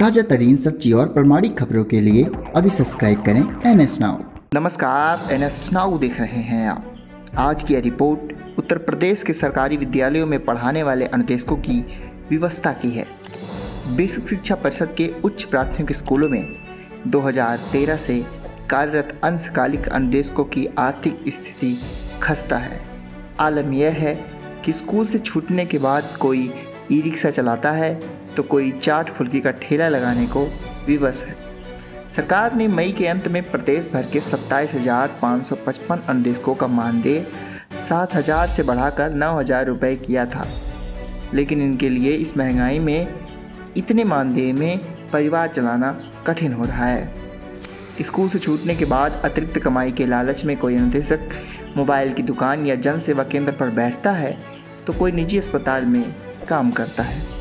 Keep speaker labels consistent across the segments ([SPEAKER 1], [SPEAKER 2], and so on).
[SPEAKER 1] ताज़ा तरीन सच्ची और प्रमाणिक खबरों के लिए अभी सब्सक्राइब करें एन एस नाउ।
[SPEAKER 2] नमस्कार एन एस नाउ देख रहे हैं आप। आज की रिपोर्ट उत्तर प्रदेश के सरकारी विद्यालयों में पढ़ाने वाले अनुदेशकों की व्यवस्था की है। बेसिक शिक्षा परिषद के उच्च प्राथमिक स्कूलों में 2013 से कार्यरत अंशकालिक अनुदेशकों की आर्थिक स्थिति खस्ता है। आलम यह है कि स्कूल से छूटने के बाद कोई ई रिक्शा चलाता है तो कोई चाट फुल्की का ठेला लगाने को विवश है। सरकार ने मई के अंत में प्रदेश भर के सत्ताईस हज़ार पाँच सौ पचपन अनुदेशकों का मानदेय सात हज़ार से बढ़ाकर नौ हज़ार रुपये किया था। लेकिन इनके लिए इस महँगाई में इतने मानदेय में परिवार चलाना कठिन हो रहा है। स्कूल से छूटने के बाद अतिरिक्त कमाई के लालच में कोई अनुदेशक मोबाइल की दुकान या जन सेवा केंद्र पर बैठता है तो कोई निजी अस्पताल में काम करता है।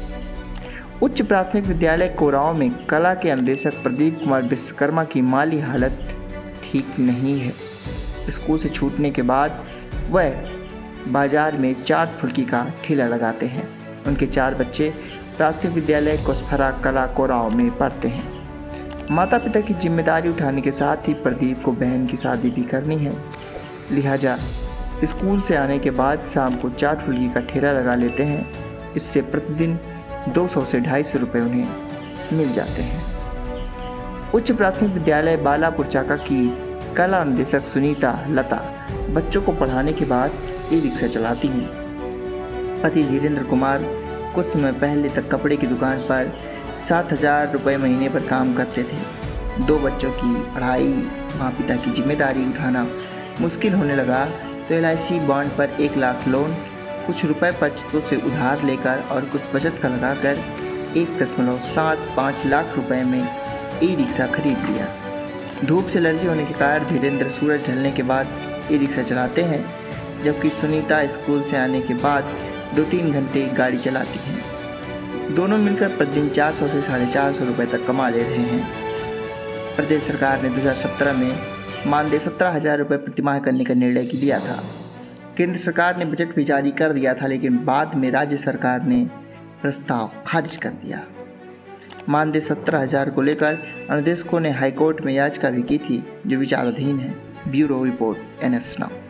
[SPEAKER 2] उच्च प्राथमिक विद्यालय कोराव में कला के अनुदेशक प्रदीप कुमार विश्वकर्मा की माली हालत ठीक नहीं है। स्कूल से छूटने के बाद वह बाज़ार में चाट फुल्की का ठेला लगाते हैं। उनके चार बच्चे प्राथमिक विद्यालय कोसफरा कला कोराव में पढ़ते हैं। माता पिता की ज़िम्मेदारी उठाने के साथ ही प्रदीप को बहन की शादी भी करनी है। लिहाजा स्कूल से आने के बाद शाम को चाट फुल्की का ठेला लगा लेते हैं। इससे प्रतिदिन 200 से ढाई सौ रुपये उन्हें मिल जाते हैं। उच्च प्राथमिक विद्यालय बालापुर चाका की कला निदेशक सुनीता लता बच्चों को पढ़ाने के बाद ई रिक्शा चलाती हैं। पति धीरेन्द्र कुमार कुछ समय पहले तक कपड़े की दुकान पर सात हज़ार रुपये महीने पर काम करते थे। दो बच्चों की पढ़ाई माँ पिता की ज़िम्मेदारी उठाना मुश्किल होने लगा तो एल बॉन्ड पर एक लाख लोन कुछ रुपए बचतों से उधार लेकर और कुछ बचत का लगाकर एक दशमलव सात पाँच लाख रुपए में ई रिक्शा खरीद लिया। धूप से एलर्जी होने के कारण धीरेन्द्र सूरज ढलने के बाद ई रिक्शा चलाते हैं, जबकि सुनीता स्कूल से आने के बाद दो तीन घंटे गाड़ी चलाती हैं। दोनों मिलकर प्रतिदिन चार सौ से साढ़े चार सौ रुपये तक कमा ले रहे हैं। प्रदेश सरकार ने 2017 में मानदेय सत्रह हज़ार रुपये प्रतिमाह करने का निर्णय लिया था। केंद्र सरकार ने बजट भी जारी कर दिया था, लेकिन बाद में राज्य सरकार ने प्रस्ताव खारिज कर दिया। मानदेय सत्रह हज़ार को लेकर अनुदेशकों ने हाईकोर्ट में याचिका भी की थी, जो विचाराधीन है। Bureau report N S now.